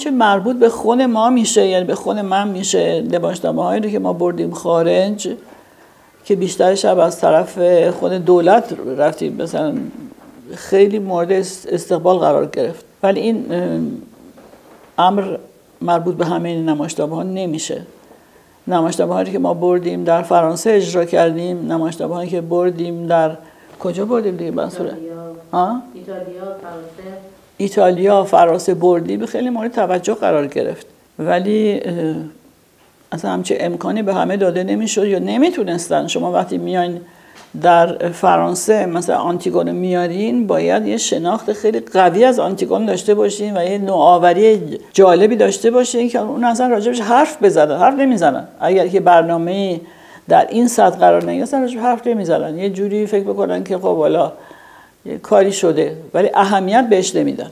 آنچه مربوط به خون ما میشه یعنی به خون من میشه لباشنامه هایی رو که ما بردیم خارج که بیشتر شب از طرف خود دولت رفتیم. مثلا خیلی مورد استقبال قرار گرفت. ولی این امر مربوط به همه این نمایشنامه ها نمیشه. نمایشنامه هایی که ما بردیم در فرانسه اجرا کردیم. نمایشنامه هایی که بردیم در کجا بردیم دیگه؟ ایتالیا. ایتالیا فرانسه. ایتالیا فرانسه بردیم خیلی مورد توجه قرار گرفت. ولی اصلا همچه امکانی به همه داده نمی‌شد یا نمی‌تونستن. شما وقتی میاین در فرانسه مثلا آنتیگون میارین باید یه شناخت خیلی قوی از آنتیگون داشته باشین و یه نوآوری جالبی داشته باشین که اون اصلا راجبش حرف بزنن حرف نمی‌زنن. اگر که برنامه در این سطح قرار نگیرن راجب حرف نمی‌زنن. یه جوری فکر بکنن که خب کاری شده ولی اهمیت بهش نمیدن.